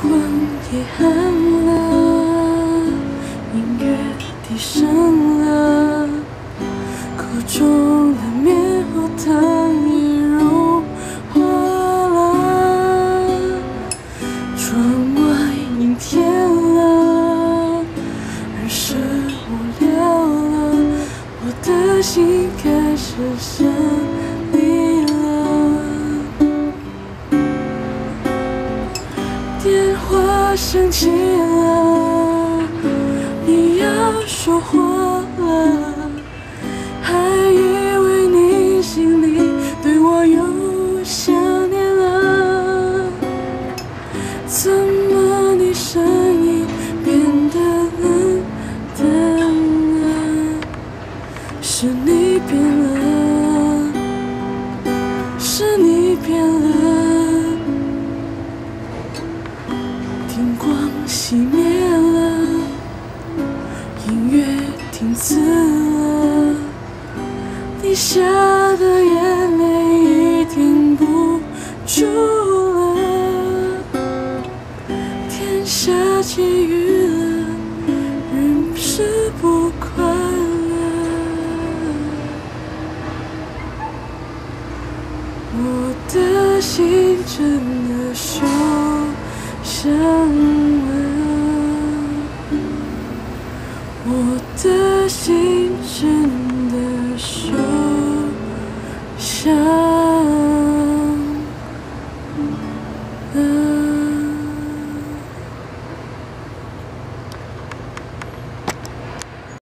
光也暗了，音乐低声了，口中的棉花糖也融化了，窗外阴天了，人是无聊了，我的心开始想。电话响起了，你要说话了，还以为你心里对我有想念了，怎么你声音变得冷淡了？是你熄灭了，音乐停止了，滴下的眼泪已停不住了。天下起雨了，人是不快乐。我的心真的受伤我的心真的受伤